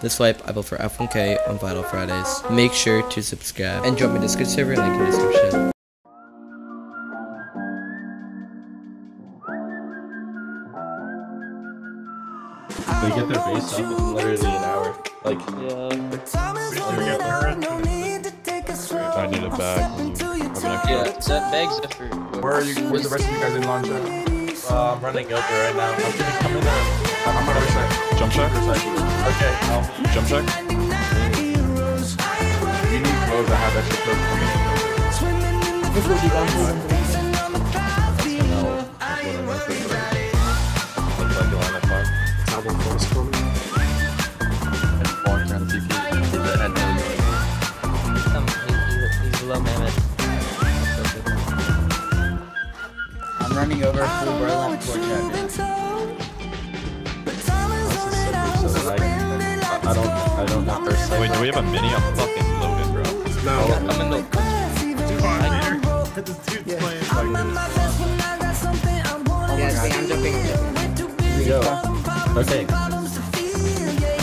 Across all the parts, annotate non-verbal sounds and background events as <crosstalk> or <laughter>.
This wipe I built for F1K on Vital Fridays. Make sure to subscribe and join my Discord server link in the description. They get their base up in literally an hour. Like, I need a bag. When you have an extra. Yeah, that bag's there for. Where are you? Where's the rest of you guys in launch at? uh, I'm running over right now. I'm gonna come in there. I'm on the other side. Jump check. Okay, I'll Jump check. You need clothes that have extra clothes coming. Looks like a line of fire. Album close for. I'm running over full burlap for I don't have first sight. Wait, do we have a mini? I'm fucking loaded, bro. No. I'm in the. Oh yeah, see, I'm jumping. Yo. Okay.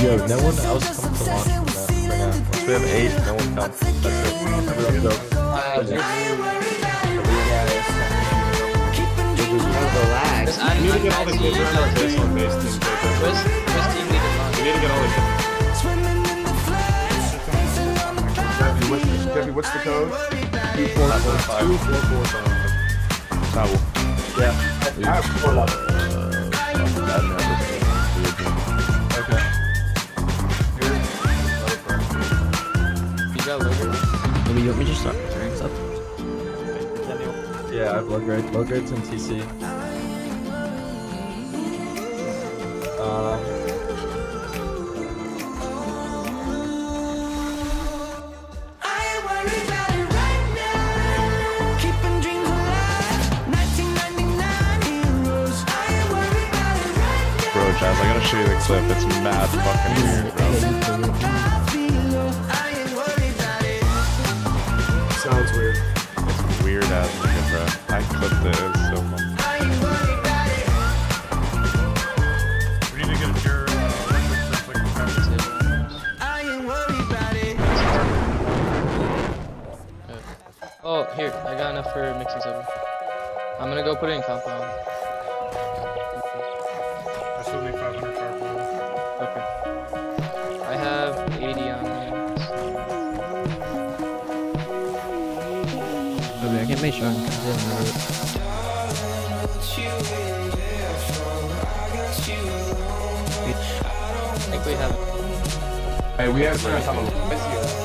Yo, no one else come to launch from that right now. Once we have eight, no one comes. That's it. Everyone go. Relax. Because I'm, We need to I'm get all the not kids seeing around our the base team. on base team. Where's, where's team leader We on? need to get all the kids. What's, Debbie, what's the code? Two four four five. Towel. Yeah. I have four. Okay. You got loader? Maybe you want me to start throwing stuff? Yeah, I have low grade. Low grades in TC. Uh, Jazz, show you the clip. It's mad fucking weird, bro. Sounds weird. It's weird as nigga, bro. I clipped it. It was so fun. We need to get your uh, Oh, here. I got enough for mixing seven. I'm gonna go put it in compound. Okay, I can make sure I'm I think we have. Hey, we have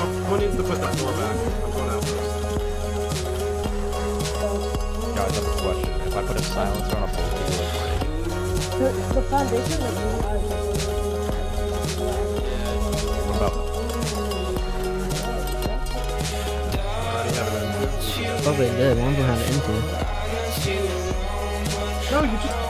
So who needs to put that door back? I'm going out first. Guys, I have a question. If I put a silencer on a bolt, will it break? The, the foundation that you are What about I already have it in. Probably did. One of them have it empty. No, you just.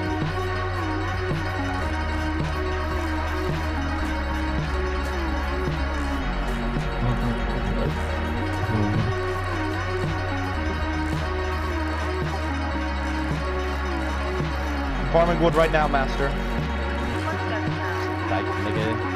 farming wood right now, master? Like, nigga.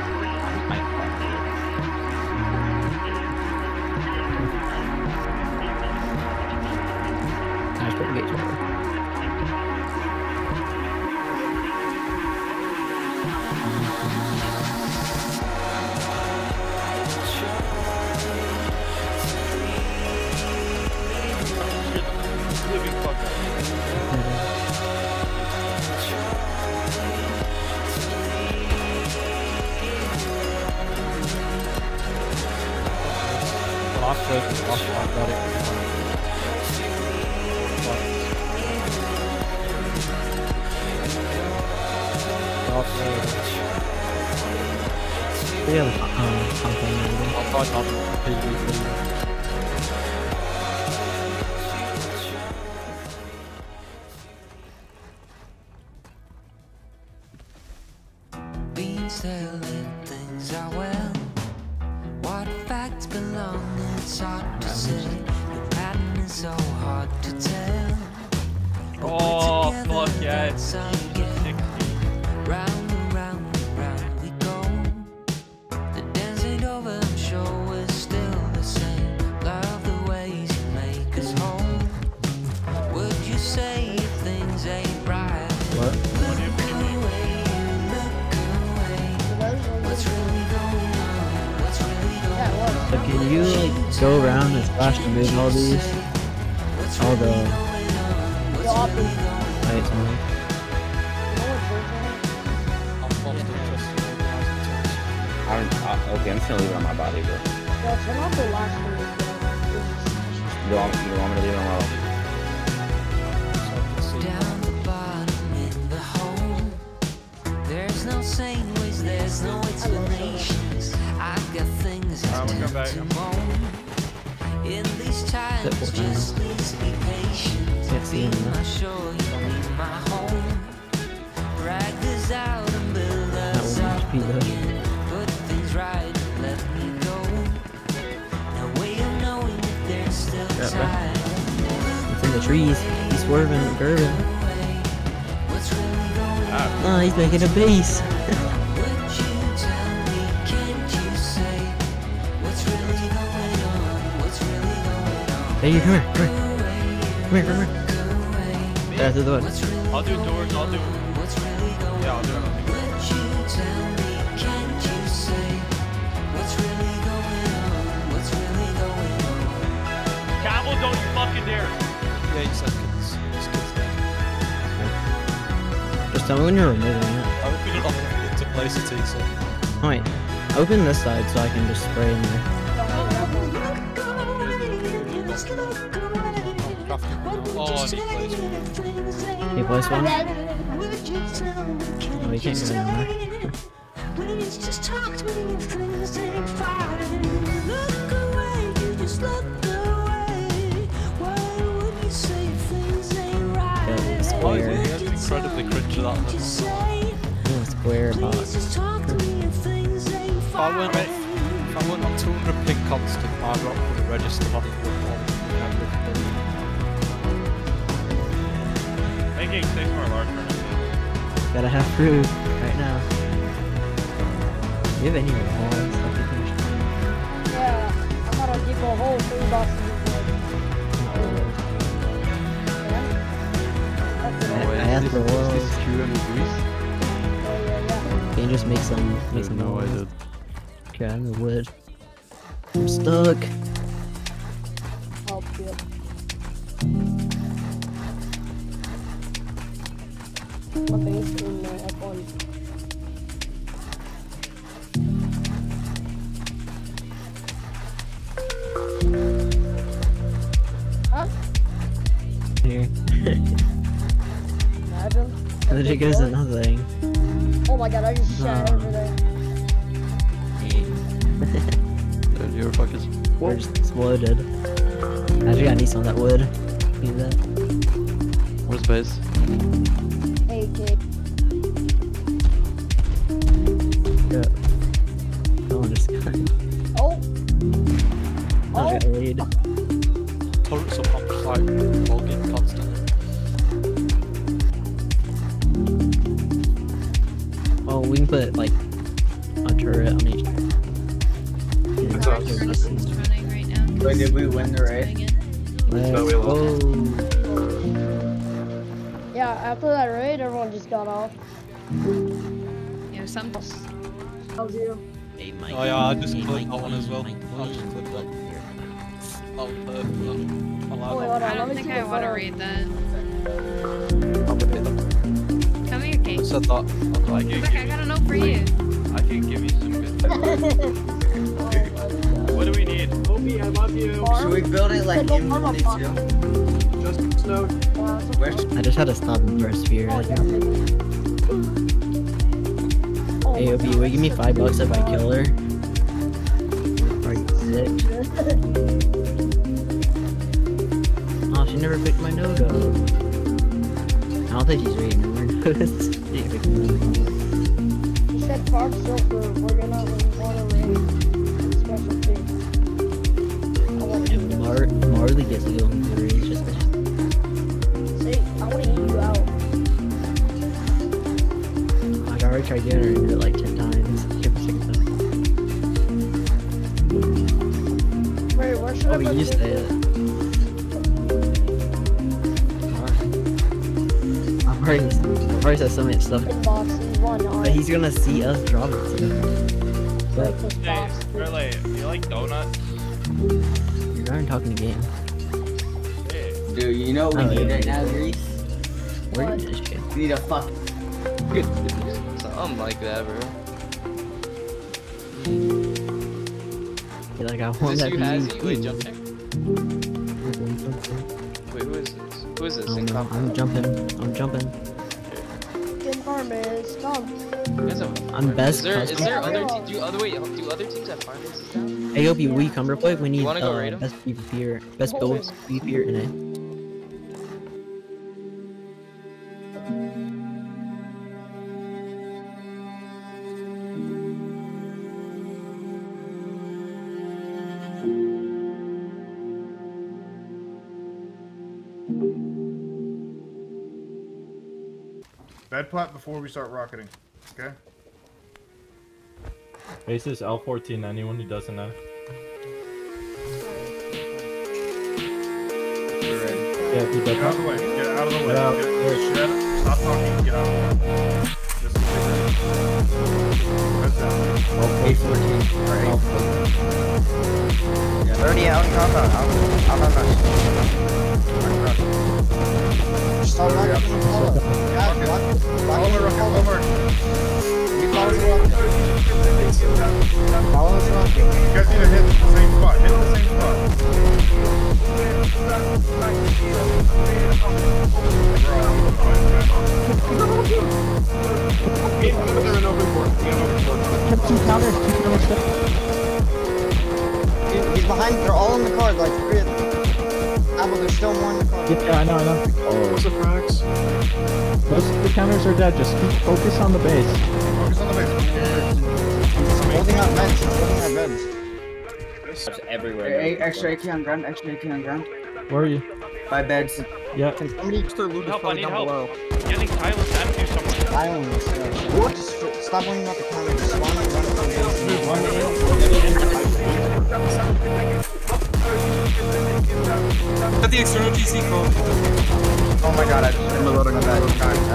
Last clip, last one, got it. Clip. Yeah, um, something. I'll not to PvP. Beans telling things are well. What facts belong, it's hard to say. The pattern is so hard to tell. Oh, fuck yeah. So can you like go around and slash remove all these? All the lights on? I'm, uh, okay, I'm just gonna leave it on my body, bro. Yeah, turn off the last one. You you want me to leave it on my body? There's no sane. I got things I we'll tend come back. In these times, That just please be patient. Can't see Be him, my though. shore, you be my home. Drag this out and build us one up HP though. again. Put things right, let me go. No way of knowing if there's still Yeah, time. It's in the trees. He's swerving and curving. What's really going? Ah. Oh, he's making a base. Hey, come here, come here. Come here, come here. Yeah, through the wood. I'll do doors, I'll do. What's really going Yeah, I'll do it. Would you tell me, can't you say what's really going on? What's really going on? Camel, don't you fucking dare! Yeah, eight seconds. This kid's dead. Just tell me when you're removing it. I opened it up into place of tea, so. Oh. Open this side so I can just spray in there. Oh, I need place. Can one? Oh, you can't go down there. Just talk to me if ain't fine. Look away, you just look away. Why would you say things ain't right? Yeah, Oh, square. he has incredibly cringe that Can't you Oh, square please box. just talk to me if things ain't If I went, I went on 200 ping constant, my rock would have registered off the wall. Making six more large Gotta have fruit right now. Do you have any more stuff you can sh- Yeah, I'm gonna keep a whole three boxes of wood. Yeah. That's I, it. I asked for oil. true and Oh, yeah, yeah. Can you just make some, make some No, I did. Okay, I'm the wood. I'm stuck. My base in my F1. Huh? Here. Imagine. And then it goes to nothing. Oh my god, I just shot No. everything. <laughs> Dude, you're fuckers. We're just exploded. Actually, I need some of that wood. Need that. Where's base? Hey. Yeah. Oh, just got, Oh! oh. Oh! got laid. Turrets up on just like logging constantly. Oh, we can put like a turret on each. It's us. running right now. Wait, did we win the raid? Let's No, we lost. go. Yeah, after that raid, everyone just got off. Yeah, know, some. How's you? Oh yeah, I just clicked that one as well. I just clicked that. That was perfect. Oh, wait, hold on. I don't me think I want to phone. read that. one. I'm gonna hit. Come here, I Kate. said that. I'm like, Look, I got a note for you. I can give you some good Oh, <laughs> my <laughs> What do we need? I love you. Should we build it like <laughs> in Farm? 42? Just snowed. I just had to stop him for a sphere. I think. Hey, Obi, will you give me five bucks if I kill her? Right, sick. Oh, she never picked my up. I don't think she's reading her <laughs> notes. She picked my. He said Park Silver, we're gonna want to raise special thing. I want to If Mar Marley gets to go in three, it's just like I already tried getting her into it like ten times. She was sick of that. Wait, where should I Oh, put you this? say it. I've already, I've already said so much stuff. But he's gonna see us drop it too. But Hey, Relay, you like donuts? you're not even talking to game. Dude, you know what we Oh, need yeah. right now, Grease? Where What? you this shit? We need a fuck. Something like that, bro. You're like, I Is want this that you, Hazzy? Wait, PvP. jump there. Wait, who is this? Who is this? I In don't know. comp? I'm jumping. I'm jumping. Get farm is come. You guys I'm best Is there, is there other te- do other wait do other teams have farm bases down? Hey, Opie, will you come real quick? We need wanna go uh, best PvPer, best build PvPer in it. Bed plat before we start rocketing. Okay? Base is L14, anyone who doesn't know. Yeah, Get out of the way. Get out of the way. Get out. Get, get shit out Stop talking. Get out of the way. Just take it. Heads down. A14. Yeah, Already out in compound. Out, out on us. Start rocking. Yeah, rock. Follow rocket. Follow me. Follow me, rock. Follow us, rock. You guys need to hit the same spot. Hit the same spot. Counters are dead. Just keep focus on the base. Focus on the base. Holding our beds. He's holding our beds. everywhere. Hey, extra AK on ground. Extra AK on ground. Where are you? Five beds. Yeah. Can somebody Mr. Loot is Help, I need down help. below. Getting Tyler sent you somewhere. Islands. Yeah. Just stop worrying about the counter. Just spawn and run from base. Got the external GC code. Oh my god, I just I'm loading my bed.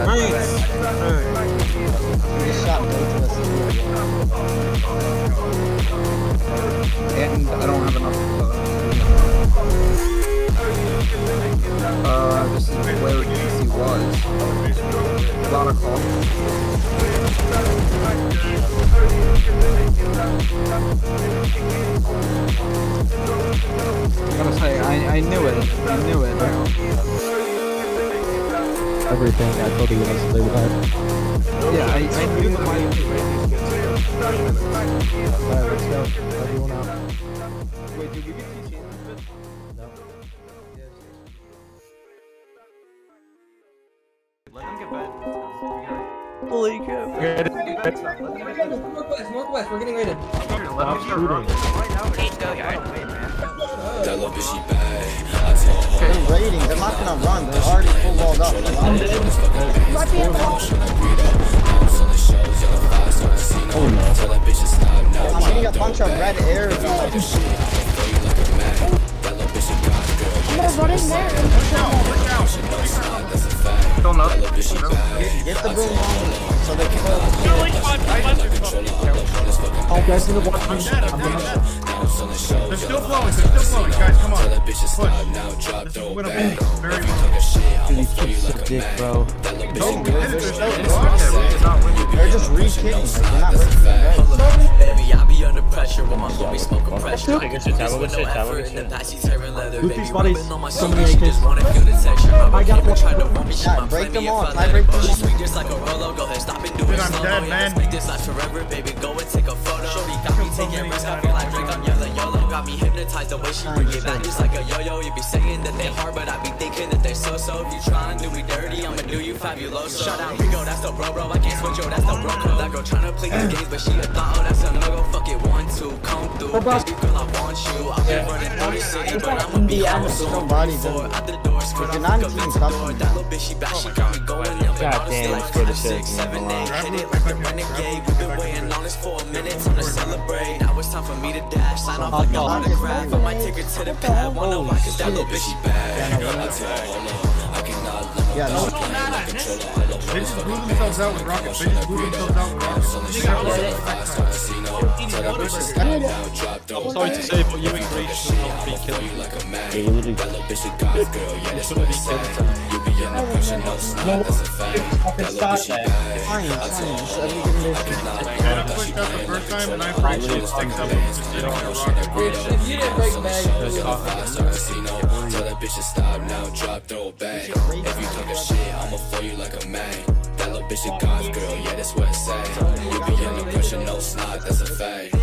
Nice. And I don't have enough. Uh, this is where DC was. A lot of call. I gotta say, I, I knew it. I knew it. Everything. I told you was with that. Yeah, I, I knew the Alright, Alright, let's go. Everyone out. Wait, did we get Northwest, northwest, we're getting raided. Stop shooting. They're raiding, they're not gonna run, they're already full walled up. I'm getting a bunch of red air. I'm gonna run in there and Don't up. Get the boom on so they can. Oh, guys, in the watch me. I'm gonna. They're still flowing. They're still flowing. Guys, come on. Push. This is gonna be very Dude, these kids suck dick, bro. Don't get it. They're. They're just re-kicking, they're not ready for. Baby, I be under pressure with my homies smoking pressure. Okay, good shit, Tabo, good shit, Tabo, good In the shit. past, she's tearing leather, Loot baby, these bodies. rubbing on my So many she AKs. just wanna feel the texture. My I got came and tried to warm me, she Yeah, break them me all. I Can let I break it them go. all? Sweet just like a Rolo, go ahead, stop and do it Dude, I'm slow-mo. dead, Yeah, man. let's make this last forever, baby, go and take a photo. Shorty got me taking risks, I feel like Drake, I'm yelling YOLO. Got me hypnotized the way she bring it back, just like a yo-yo. You be saying that they hard, but I be thinking that they so-so. If you try and do me dirty, I'ma do you fabuloso. Shout out Rico, that's the bro, bro. I can't switch, yo, that's the bro code. That girl tryna play these games, but she a thought, oh, that's a no-go. Fuck it, one, two, come through. Baby girl, I want you. I've been running through the city, but I'ma be home soon. Nobody Four does. out the door, skirt You're off, not up at the door. custom. That little bitch, she back, she got me going up. And God honestly, damn, like it's good five, shit, seven, man. eight. Hit it like a renegade. We've been waiting on this for a minute. Time to celebrate. Now it's time for me to dash. Sign off like a autograph. I might take her to the pad. Wanna why? Cause that little bitch, she bad. Girl, I tell her. I cannot let Yeah, no. bitch play like controller. I love They just blew themselves out with rockets. They just themselves out with rockets. I'm sorry to say, but you and Greece should not be killing me. Yeah, you literally That little bitch, she got girl. Yeah, that's what it's saying. You be in the pressure, no snot. That's a fact. That little bitch, she bad. Fine, fine. Just let me get in this. Man, I pushed out the first time and I afraid she sticks up and just sitting on the rocket. If you didn't break the bag, Tell that bitch to stop now, drop, throw it back. If you talking shit, I'ma fool you like a man. That little bitch a God's girl, yeah, that's what it say. You be in the pressure, no snot, that's a fact.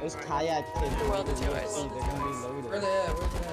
Those kayak kids. The world is yours. They're gonna be loaded. Where they at? Where's they at?